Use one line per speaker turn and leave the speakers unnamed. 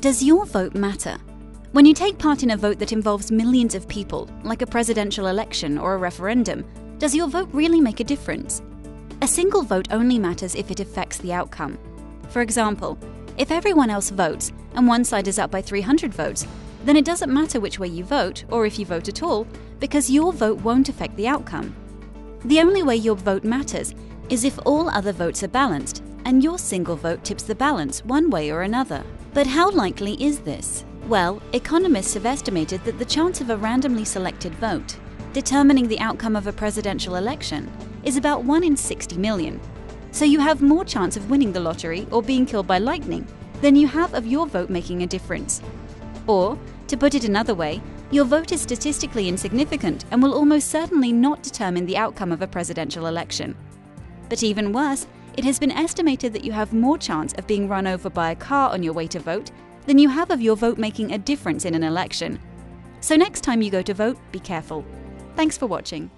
Does your vote matter? When you take part in a vote that involves millions of people, like a presidential election or a referendum, does your vote really make a difference? A single vote only matters if it affects the outcome. For example, if everyone else votes and one side is up by 300 votes, then it doesn't matter which way you vote, or if you vote at all, because your vote won't affect the outcome. The only way your vote matters is if all other votes are balanced and your single vote tips the balance one way or another. But how likely is this? Well, economists have estimated that the chance of a randomly selected vote determining the outcome of a presidential election is about 1 in 60 million. So you have more chance of winning the lottery or being killed by lightning than you have of your vote making a difference. Or, to put it another way, your vote is statistically insignificant and will almost certainly not determine the outcome of a presidential election. But even worse, it has been estimated that you have more chance of being run over by a car on your way to vote than you have of your vote making a difference in an election. So next time you go to vote, be careful. Thanks for watching.